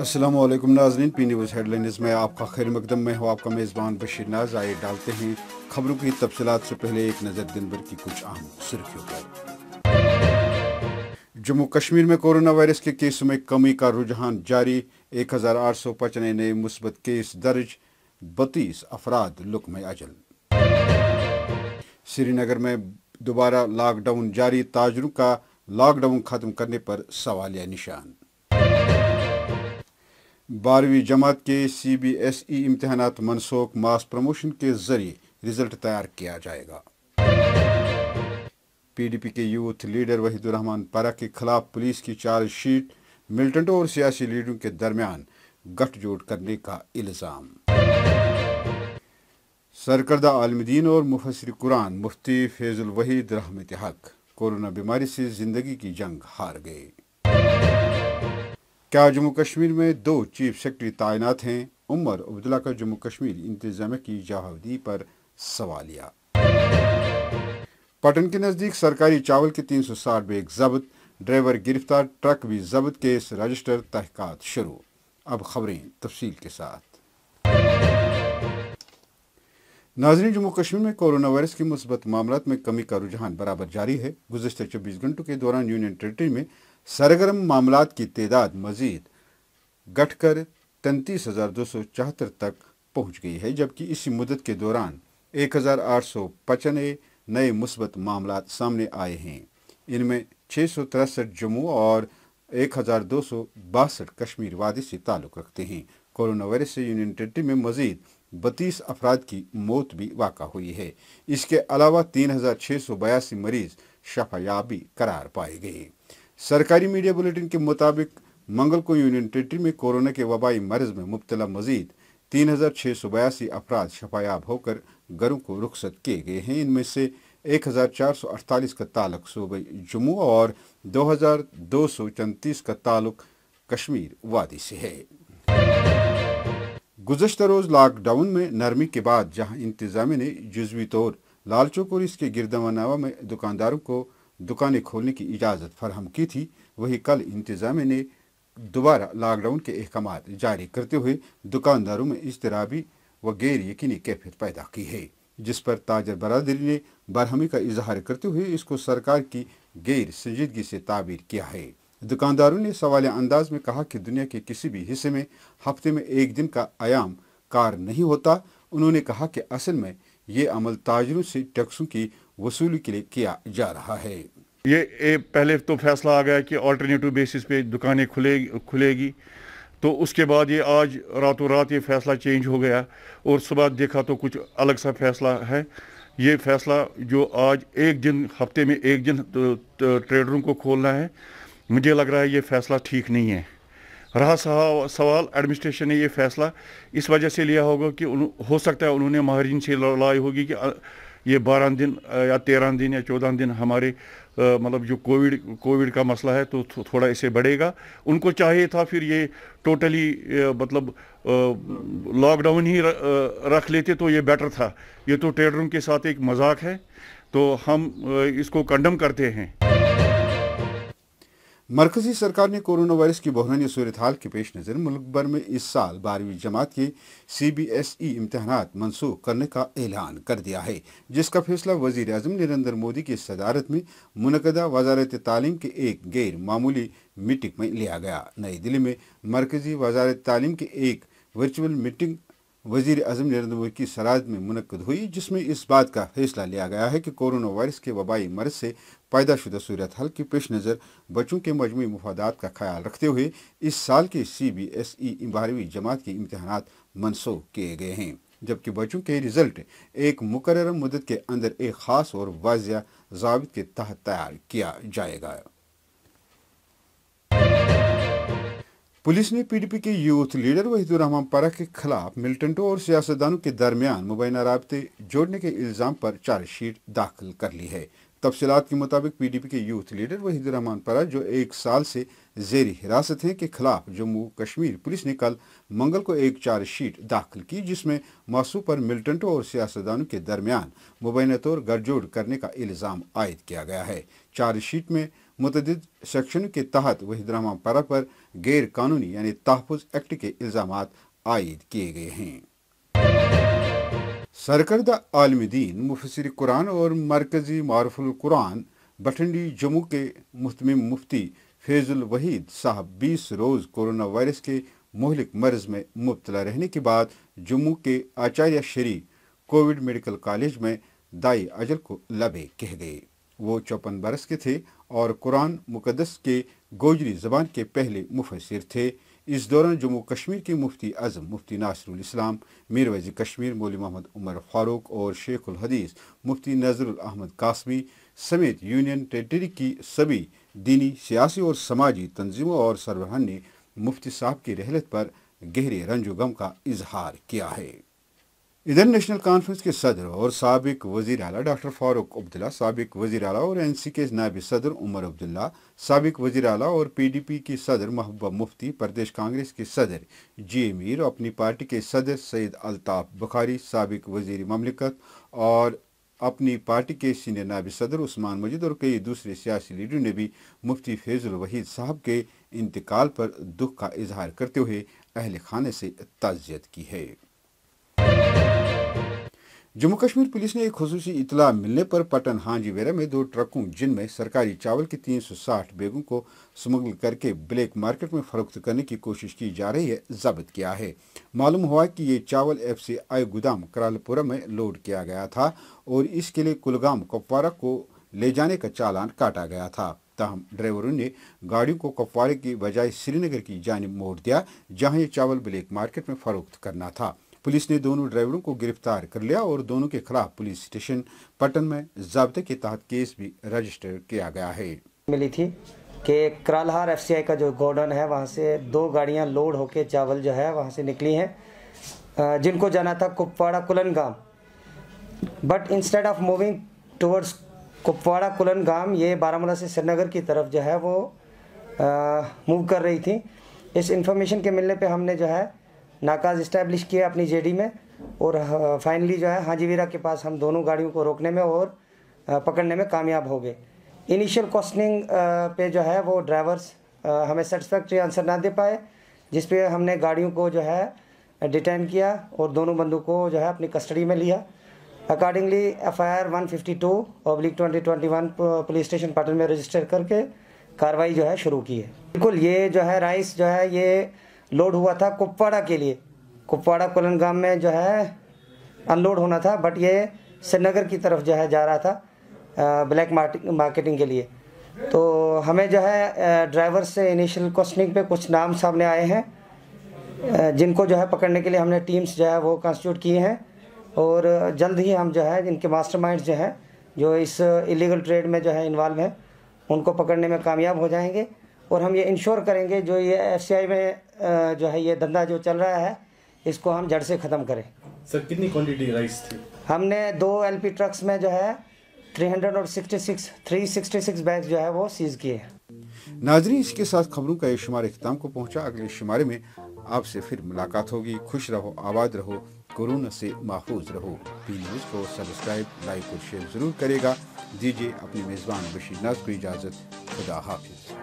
असलम नाजरीन P news headlines में आपका खैर मकदम, में हूँ आपका मेज़बान बशीर नाज। आए डालते हैं खबरों की तफसलत से पहले एक नज़र दिन भर की कुछ अहम सुर्खियों पर। जम्मू कश्मीर में कोरोना वायरस के केसों में कमी का रुझान जारी, एक हज़ार आठ सौ पचने नए मुस्बत केस दर्ज, बत्तीस अफराद लुकम अजल। श्रीनगर में दोबारा लॉकडाउन जारी ताजरों का लॉकडाउन खत्म करने पर सवालिया निशान। बारहवीं जमात के सी बी एस ई इम्तहान मनसूख मास प्रमोशन के ज़रिए रिज़ल्ट तैयार किया जाएगा। पीडीपी के यूथ लीडर वहीदुररहमान पारा के खिलाफ पुलिस की चार्जशीट मिलिटेंटों और सियासी लीडरों के दरमियान गठजोड़ करने का इल्ज़ाम। सरकर्दा आलमदीन और मुफसर कुरान मुफ्ती फैजुल वहीद रहमत हक, कोरोना बीमारी से ज़िंदगी की जंग हार गए। क्या जम्मू कश्मीर में दो चीफ सेक्रेटरी तैनात हैं? उमर अब्दुल्ला का जम्मू कश्मीर इंतज़ाम की जहावदी पर सवालिया पटन के नज़दीक सरकारी चावल के 360 बैग जब्त, ड्राइवर गिरफ़्तार, ट्रक भी जब्त, केस रजिस्टर तहकात शुरू। अब खबरें तफसील के साथ। नाजरीन जम्मू कश्मीर में कोरोना वायरस के मुस्बत मामला में कमी का रुझान बराबर जारी है। गुजशत चौबीस घंटों के दौरान यूनियन टेरेटरी में सरगर्म मामला की तदाद मजीद घटकर तैंतीस हज़ार दो सौ चौहत्तर तक पहुँच गई है, जबकि इसी मुदत के दौरान एक हज़ार आठ सौ पचने नए मुस्बत मामला सामने आए हैं। इनमें छः सौ तिरसठ जम्मू और एक हज़ार दो सौ बासठ कश्मीर वादी से ताल्लुक़ रखते हैं। कोरोना वायरस से यूनियन टेरेटरी में मजीद बत्तीस अफराद की मौत भी वाक़ हुई है। इसके अलावा तीन हज़ार छः सौ बयासी मरीज़ शफायाबी करार पाए गए सरकारी मीडिया बुलेटिन के मुताबिक मंगल को यूनियन टेरेटरी में कोरोना के वबाई मर्ज में मुबतला मजीद तीन हज़ार छः सौ बयासी अफराद शफायाब होकर घरों को रुखसत किए गए हैं। इनमें से एक हज़ार चार सौ अड़तालीस का ताल्लुक सूबे जम्मू और दो हज़ार दो सौ चौंतीस का ताल्लुक कश्मीर वादी से है। गुजशत रोज लॉकडाउन में नरमी के बाद जहाँ इंतजामिया ने जुजवी तौर लाल चौक और इसके गिरदमनावा में दुकानदारों को दुकानें खोलने की इजाज़त फराहम की थी। वही कल इंतजामिया ने दोबारा लॉकडाउन के अहकाम जारी करते हुए दुकानदारों में इसतराबी व गैर यकीनी कैफियत पैदा की है, जिस पर ताजर बरदरी ने बरहमी का इजहार करते हुए इसको सरकार की गैर संजीदगी से ताबीर किया है। दुकानदारों ने सवाल अंदाज में कहा कि दुनिया के किसी भी हिस्से में हफ़्ते में एक दिन का आयाम कार नहीं होता। उन्होंने कहा कि असल में ये अमल ताजरों से टैक्सों की वसूली के लिए किया जा रहा है। ये ए, पहले तो फैसला आ गया कि अल्टरनेटिव बेसिस पे दुकानें खुले खुलेगी। तो उसके बाद ये आज रातों रात ये फैसला चेंज हो गया और सुबह देखा तो कुछ अलग सा फैसला है। ये फैसला जो आज एक दिन हफ़्ते में एक दिन तो, तो, ट्रेडरों को खोलना है। मुझे लग रहा है ये फैसला ठीक नहीं है। रहा सवाल एडमिनिस्ट्रेशन ने ये फैसला इस वजह से लिया होगा कि हो सकता है उन्होंने माहरीन से लाई होगी कि ये बारह दिन या तेरह दिन, या चौदह दिन हमारे मतलब जो कोविड कोविड का मसला है तो थोड़ा इसे बढ़ेगा। उनको चाहिए था फिर ये टोटली मतलब लॉकडाउन ही रख लेते तो ये बेटर था। ये तो ट्रेडरों के साथ एक मज़ाक है। तो हम इसको कंडम करते हैं। मरकजी सरकार ने कोरोना वायरस की बहरानी सूरत हाल के पेश नज़र मुल्क भर में इस साल बारहवीं जमात के सी बी एस ई इम्तहान मनसूख करने का ऐलान कर दिया है, जिसका फैसला वज़ीर अजम नरेंद्र मोदी की सदारत में मुनदा वजारत तालीम के एक गैर मामूली मीटिंग में लिया गया। नई दिल्ली में मरकजी वजारत तालीम की एक वर्चुअल मीटिंग वज़ीर अजम नरेंद्र मोदी की सराद में मुनद हुई, जिसमें इस बात का फैसला लिया गया है कि कोरोना वायरस के वबाई मर्ज से पैदाशुदा सूरत हल के पेश नज़र बच्चों के मजमू मफादात का ख्याल रखते हुए इस साल के सी बी एस ई बारहवीं जमात के इम्तहान मनसूख किए गए हैं, जबकि बच्चों के रिज़ल्ट एक मुकर मुदत के अंदर एक ख़ास और वाजिया जबत के तहत तैयार किया जाएगा। पुलिस ने पीडीपी के यूथ लीडर वहीदुररहमान पारा के खिलाफ मिलिटेंटों और सियासतदानों के दरमियान मुबैना रबते जोड़ने के इल्ज़ाम पर चार्जशीट दाखिल कर ली है। तफसीत के मुताबिक पीडीपी के यूथ लीडर वहीद रहमान परा, जो एक साल से जेरी हिरासत हैं, के खिलाफ जम्मू कश्मीर पुलिस ने कल मंगल को एक चार्जशीट दाखिल की, जिसमें मासू पर मिलिटेंटों और सियासतदानों के दरमियान मुबैना तौर गठजोड़ करने का इल्ज़ाम आयद किया गया है। चार्जशीट में मुतद सेक्शन के तहत वहीद रहमान परा पर गैर कानूनी यानी तहफ़ एक्ट के इल्ज़ाम आयद किए गए हैं। सरकर्दा आलमी दीन मुफसर कुरान और मरकज़ी मारफुल कुरान बठंडी जम्मू के मुहतम मुफ्ती फैजुल वहीद साहब 20 रोज़ कोरोना वायरस के मोहलिक मर्ज में मुबतला रहने के बाद जम्मू के आचार्य शरी कोविड मेडिकल कॉलेज में दाई अजल को लबे कह गए। वो चौपन बरस के थे और कुरान मुकदस के गोजरी जबान के पहले मुफसर थे। इस दौरान जम्मू कश्मीर के मुफ्ती अजम मुफ्ती नासरुल इस्लाम, मीर वजी कश्मीर, मौली मोहम्मद उमर फारूक और शेखुल हदीस, मुफ्ती नजरुल अहमद कासमी समेत यूनियन टेरिटरी की सभी दीनी, सियासी और समाजी तंजीमों और सरबराहान ने मुफ्ती साहब की रहलत पर गहरे रंजो गम का इजहार किया है। इधर नेशनल कॉन्फ्रेंस के सदर और सबक वजी अला डॉक्टर फारूक अब्दुल्ला, सबक वजी अला और एन सी के नायब सदर उमर अब्दुल्ला, सबक वजी अला और पी डी पी की सदर महबूबा मुफ्ती, प्रदेश कांग्रेस के सदर जी मीर और अपनी पार्टी के सदर सैद अलताफ़ बुखारी, सबक वज़ीर ममलिकत और अपनी पार्टी के सीनियर नायब सदर उस्मान मजिद और कई दूसरे सियासी लीडरों ने भी मुफ्ती फैजुल वहीद साहब के इंतकाल पर दुख का इजहार करते हुए अहल खाने से ताज़ियत की है। जम्मू कश्मीर पुलिस ने एक खसूसी इतला मिलने पर पटन हांजीवेरा में दो ट्रकों, जिनमें सरकारी चावल के 360 बैगों को स्मगल करके ब्लैक मार्केट में फरोख्त करने की कोशिश की जा रही है, जब्त किया है। मालूम हुआ कि ये चावल एफ़ सी आई गोदाम करालपुरा में लोड किया गया था और इसके लिए कुलगाम कुपवारा को ले जाने का चालान काटा गया था। तहम ड्राइवरों ने गाड़ियों को कुपवारे की बजाय श्रीनगर की जानब मोड़ दिया, जहाँ ये चावल ब्लैक मार्केट में फरोख्त करना था। पुलिस ने दोनों ड्राइवरों को गिरफ़्तार कर लिया और दोनों के खिलाफ पुलिस स्टेशन पटन में जब्ते के तहत केस भी रजिस्टर किया गया है। मिली थी कि करालहार एफ़ का जो गोडाउन है, वहाँ से दो गाड़ियाँ लोड होके चावल जो है, वहाँ से निकली हैं। जिनको जाना था कुपवाड़ा कुलन गाँव। But instead of moving towards Kupwara Kulan गाँव, ये बारामूला से श्रीनगर की तरफ़ जो है वो मूव कर रही थी। इस इंफॉर्मेशन के मिलने पे हमने जो है नाकाज इस्टेब्लिश किया अपनी जेडी में और फाइनली जो है हाजीवीरा के पास हम दोनों गाड़ियों को रोकने में और पकड़ने में कामयाब हो गए। इनिशियल क्वेश्चनिंग पे जो है वो ड्राइवर्स हमें सेटिस्फैक्ट्री आंसर ना दे पाए, जिस पे हमने गाड़ियों को जो है डिटेन किया और दोनों बंदूक को जो है अपनी कस्टडी में लिया। Accordingly F I R one fifty two public twenty twenty one police station Patan में रजिस्टर करके कार्रवाई जो है शुरू की है। बिल्कुल, ये जो है राइस जो है, ये लोड हुआ था कुपवाड़ा के लिए। कुपवाड़ा कोलनगाम में जो है, अनलोड होना था बट ये श्रीनगर की तरफ़ जो है जा रहा था ब्लैक मार्केटिंग के लिए। तो हमें जो है ड्राइवर से इनिशियल क्वेश्चनिंग पे कुछ नाम सामने आए हैं। जिनको जो है पकड़ने के लिए हमने टीम्स जो है वो कंस्टिट्यूट किए हैं। और जल्द ही हम जो है जिनके मास्टरमाइंड्स जो हैं, जो इस इलीगल ट्रेड में जो है इन्वॉल्व हैं, उनको पकड़ने में कामयाब हो जाएँगे। और हम ये इंश्योर करेंगे जो ये एफ़ में जो है ये धंधा जो चल रहा है इसको हम जड़ से ख़त्म करें। सर कितनी क्वांटिटी राइस थी? हमने दो एलपी ट्रक्स में जो है 300 और 66 366 बैग जो है वो सीज किए नाजरी इसके साथ खबरों का ये शुमार अख्ताम को पहुँचा। अगले शुमारे में आपसे फिर मुलाकात होगी। खुश रहो आबाद रहो कोरोना से महफूज रहो। पी न्यूज़ को सब्सक्राइब लाइक और शेयर ज़रूर करेगा। दीजिए अपनी मेज़बान बशीर नाज को इजाज़त। खुदा हाफिज़।